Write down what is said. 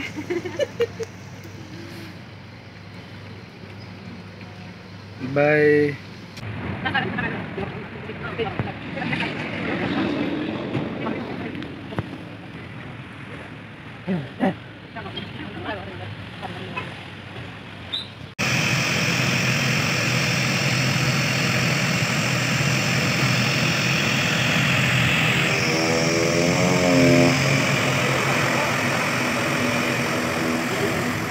Bye. Yeah.